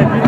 Yeah.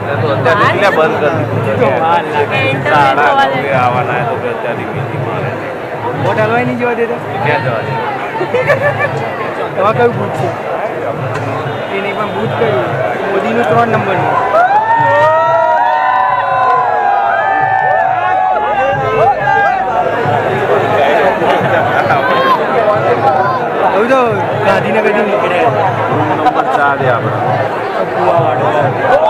તો અત્યારે એટલે બંધ કરી આવવાના તો અત્યારે મોટા લોહી નહીં જવા દેતા કયું બૂથ એની પણ બૂથ કયું મોદીનું ત્રણ નંબરનું તો ગાંધીનગરથી નીકળ્યા રૂમ નંબર ચાર આપણે